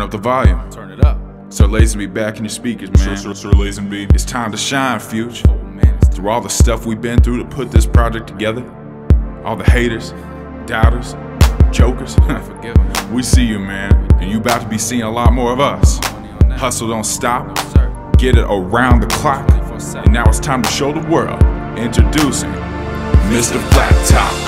Turn up the volume. Turn it up. Sir Lazenby back in your speakers, man. Sir, Sir, Sir Lazenby. It's time to shine, Fyütch. Oh man, Through all the stuff we've been through to put this project together, all the haters, doubters, jokers, forgive we see you, man. And you about to be seeing a lot more of us. Hustle don't stop, get it around the clock. And now it's time to show the world. Introducing Mr. Flat Top.